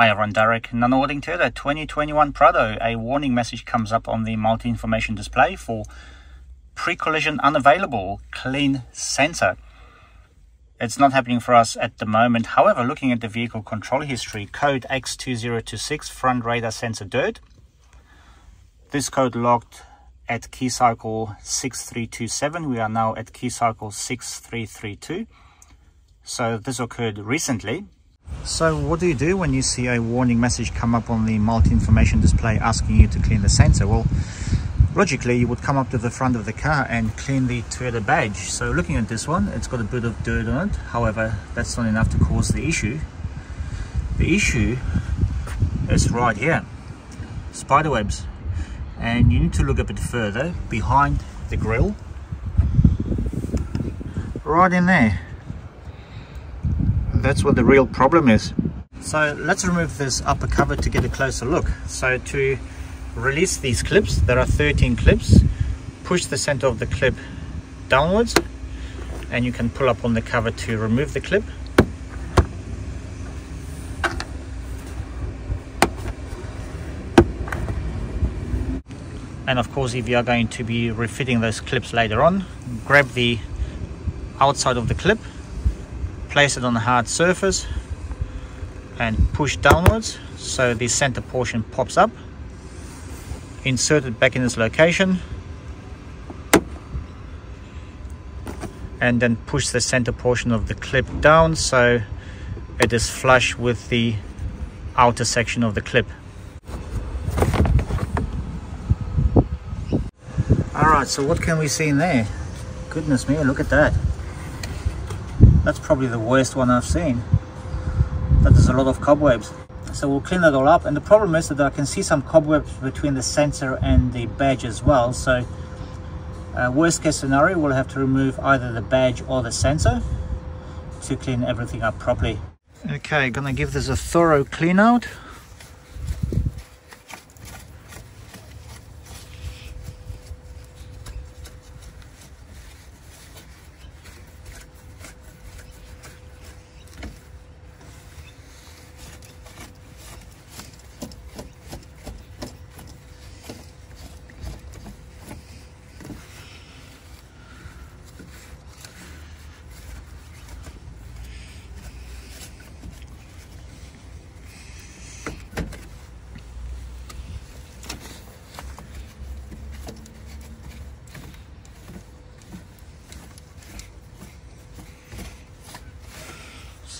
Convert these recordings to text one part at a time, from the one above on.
Hi everyone, Derek. Nano Toyota 2021 Prado. A warning message comes up on the multi-information display for pre-collision unavailable, clean sensor. It's not happening for us at the moment. However, looking at the vehicle control history, code X2026 front radar sensor dirt. This code logged at key cycle 6327. We are now at key cycle 6332. So this occurred recently. So what do you do when you see a warning message come up on the multi-information display asking you to clean the sensor? Well, logically you would come up to the front of the car and clean the Toyota badge. So looking at this one, it's got a bit of dirt on it. However, that's not enough to cause the issue. The issue is right here, spider webs. And you need to look a bit further behind the grill, right in there that's what the real problem is. So let's remove this upper cover to get a closer look. So to release these clips, there are 13 clips, push the center of the clip downwards and you can pull up on the cover to remove the clip. And of course, if you are going to be refitting those clips later on, grab the outside of the clip place it on a hard surface and push downwards so the center portion pops up. Insert it back in its location. And then push the center portion of the clip down so it is flush with the outer section of the clip. All right so what can we see in there? Goodness me look at that that's probably the worst one I've seen. That there's a lot of cobwebs. So we'll clean that all up. And the problem is that I can see some cobwebs between the sensor and the badge as well. So uh, worst case scenario, we'll have to remove either the badge or the sensor to clean everything up properly. Okay, gonna give this a thorough clean out.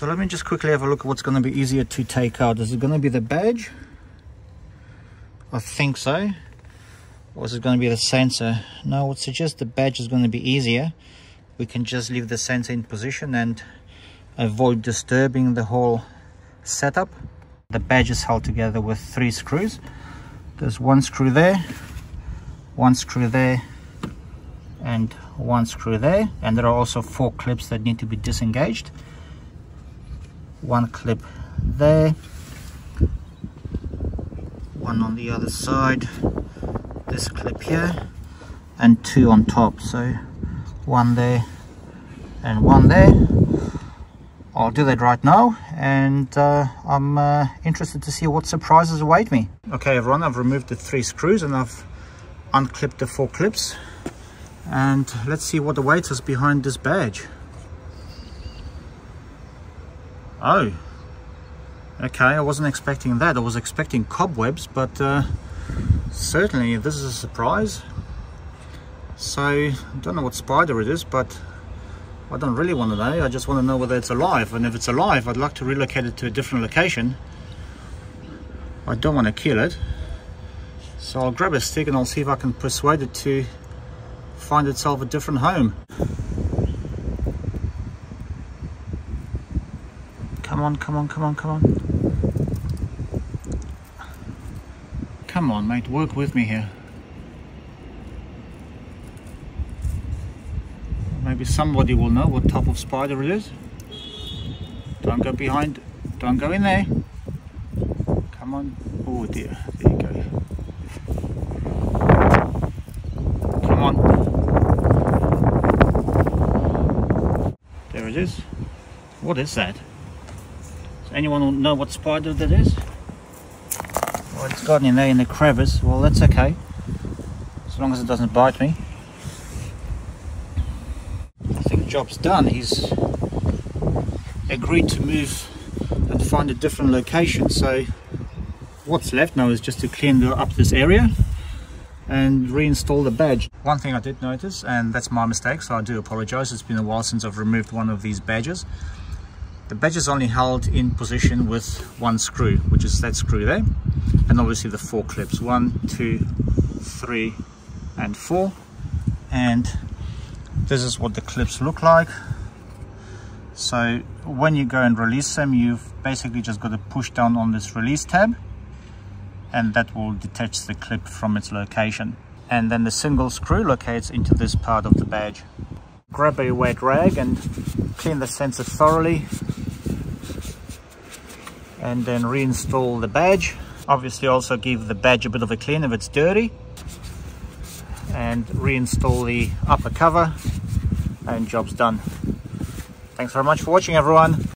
So let me just quickly have a look at what's going to be easier to take out. Is it going to be the badge? I think so. Or is it going to be the sensor? No, I would suggest the badge is going to be easier. We can just leave the sensor in position and avoid disturbing the whole setup. The badge is held together with three screws. There's one screw there, one screw there, and one screw there. And there are also four clips that need to be disengaged one clip there. One on the other side. This clip here. And two on top. So one there and one there. I'll do that right now. And uh, I'm uh, interested to see what surprises await me. Okay everyone. I've removed the three screws and I've unclipped the four clips. And let's see what awaits us behind this badge Oh, okay, I wasn't expecting that. I was expecting cobwebs, but uh, certainly this is a surprise. So, I don't know what spider it is, but I don't really want to know. I just want to know whether it's alive. And if it's alive, I'd like to relocate it to a different location. I don't want to kill it. So I'll grab a stick and I'll see if I can persuade it to find itself a different home. Come on, come on, come on, come on. Come on, mate, work with me here. Maybe somebody will know what type of spider it is. Don't go behind, don't go in there. Come on. Oh dear, there you go. Come on. There it is. What is that? Anyone know what spider that is? Oh, it's gotten in there in the crevice. Well, that's okay. As long as it doesn't bite me. I think the job's done. He's agreed to move and find a different location. So what's left now is just to clean up this area and reinstall the badge. One thing I did notice, and that's my mistake, so I do apologize. It's been a while since I've removed one of these badges. The badge is only held in position with one screw, which is that screw there. And obviously the four clips, one, two, three, and four. And this is what the clips look like. So when you go and release them, you've basically just got to push down on this release tab and that will detach the clip from its location. And then the single screw locates into this part of the badge. Grab a wet rag and clean the sensor thoroughly and then reinstall the badge. Obviously also give the badge a bit of a clean if it's dirty and reinstall the upper cover and job's done. Thanks very much for watching everyone.